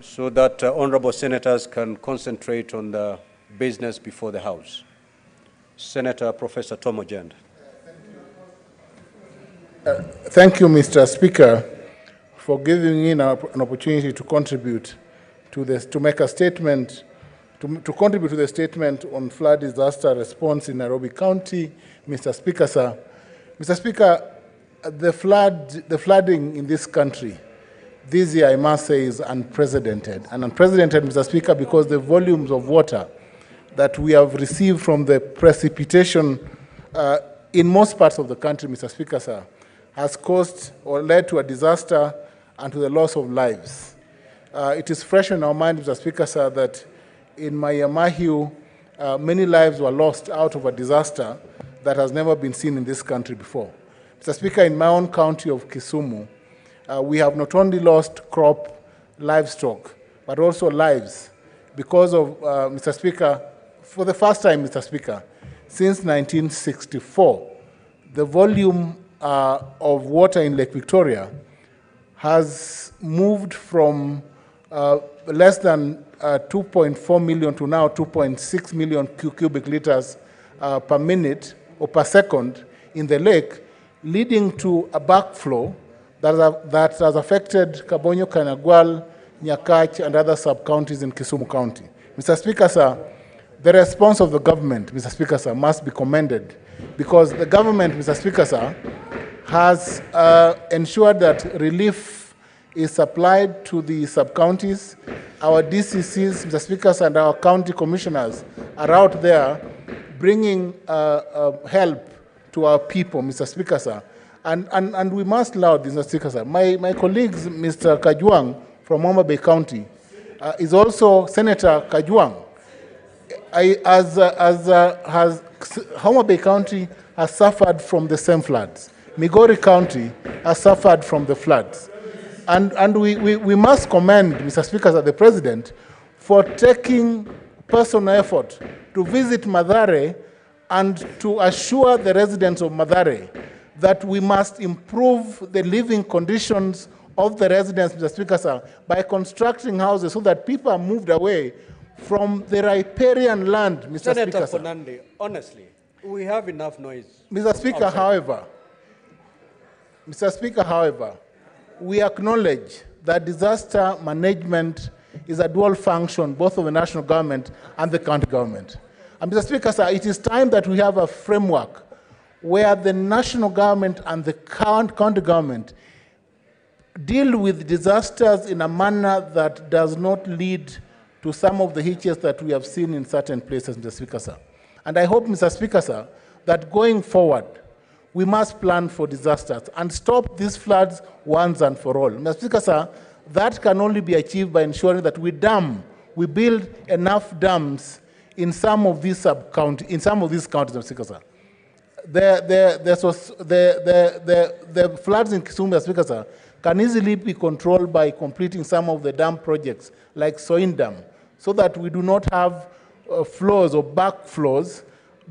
so that uh, honorable senators can concentrate on the business before the House. Senator Professor Tom Ojienda. Thank you, Mr. Speaker, for giving me an opportunity to contribute to this, to make a statement, to, to contribute to the statement on flood disaster response in Nairobi County. Mr. Speaker, sir. Mr. Speaker, the flood, the flooding in this country this year, I must say, is unprecedented. And unprecedented, Mr. Speaker, because the volumes of water that we have received from the precipitation uh, in most parts of the country, Mr. Speaker, sir, has caused or led to a disaster and to the loss of lives. Uh, it is fresh in our mind, Mr. Speaker, sir, that in Mai Mahiu, uh, many lives were lost out of a disaster that has never been seen in this country before. Mr. Speaker, in my own county of Kisumu, uh, we have not only lost crop, livestock, but also lives because of, uh, Mr. Speaker, for the first time, Mr. Speaker, since 1964, the volume uh, of water in Lake Victoria has moved from uh, less than uh, 2.4 million to now 2.6 million cubic liters uh, per minute or per second in the lake, leading to a backflow that, has- affected Kabonyo, Kanyagwal, Nyakach, and other sub-counties in Kisumu County. Mr. Speaker, sir, the response of the government, Mr. Speaker, sir, must be commended because the government, Mr. Speaker, sir, has uh, ensured that relief is supplied to the sub-counties. Our DCCs, Mr. Speakers, and our county commissioners are out there bringing uh, uh, help to our people, Mr. Speaker, sir. And, and, and we must laud this. Speaker. My, my colleagues, Mr. Kajwang from Homa Bay County, uh, is also Senator Kajwang. I, as, uh, as uh, has Homa Bay County has suffered from the same floods. Migori County has suffered from the floods. And, and we, we, we must commend, Mr. Speaker, the President, for taking personal effort to visit Mathare and to assure the residents of Mathare that we must improve the living conditions of the residents, Mr. Speaker, sir, by constructing houses so that people are moved away from the riparian land, Mr. Senator Speaker. Fernande, honestly, we have enough noise. Mr. Speaker, outside. however, Mr. Speaker, however, we acknowledge that disaster management is a dual function, both of the national government and the county government. And Mr. Speaker, sir, it is time that we have a framework where the national government and the county government deal with disasters in a manner that does not lead to some of the hitches that we have seen in certain places, Mr. Speaker, sir. And I hope, Mr. Speaker, sir, that going forward, we must plan for disasters and stop these floods once and for all. Mr. Speaker, sir, that can only be achieved by ensuring that we dam, we build enough dams in some of these sub-county, in some of these counties, Mr. Speaker, sir the, the, the, the, the, the, floods in Kisumu, Mr. Speaker, can easily be controlled by completing some of the dam projects, like Soin Dam, so that we do not have uh, flows or backflows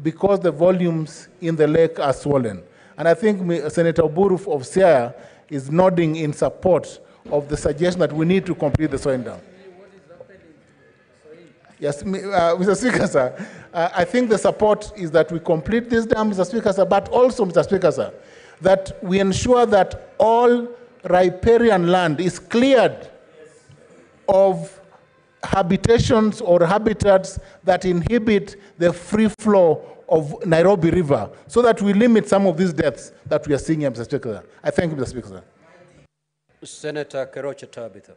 because the volumes in the lake are swollen. And I think Senator Oburu of Siaya is nodding in support of the suggestion that we need to complete the Soin Dam. Yes, uh, Mr. Speaker, sir. Uh, I think the support is that we complete this dam, Mr. Speaker, sir, but also, Mr. Speaker, sir, that we ensure that all riparian land is cleared of habitations or habitats that inhibit the free flow of Nairobi River so that we limit some of these deaths that we are seeing here, Mr. Speaker. I thank you, Mr. Speaker. Senator Keroche Tabitha.